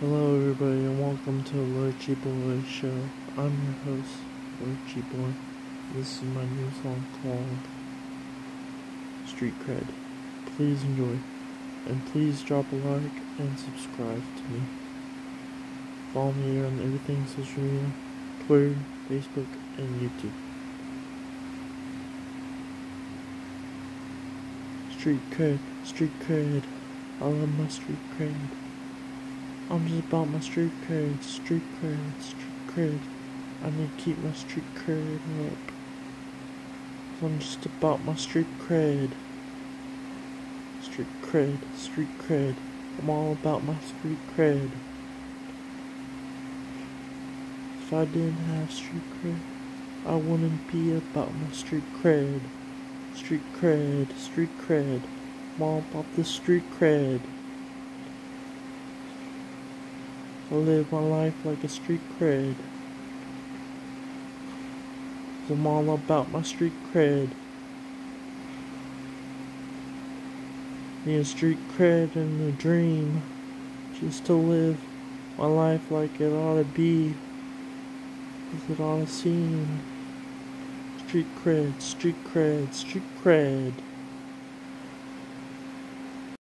Hello, everybody, and welcome to Lurchy Boy Show. I'm your host, Lurchy Boy. This is my new song called Street Cred. Please enjoy, and please drop a like and subscribe to me. Follow me on everything social media Twitter, Facebook, and YouTube. Street cred, street cred. I love my street cred. I'm just about my street cred, street cred, street cred. I need to keep my street cred up. I'm just about my street cred. Street cred, street cred. I'm all about my street cred. If I didn't have street cred, I wouldn't be about my street cred. Street cred, street cred. I'm all about the street cred. I live my life like a street cred. I'm all about my street cred. Need a street cred and a dream. Just to live my life like it ought to be. As it ought to seem. Street cred, street cred, street cred.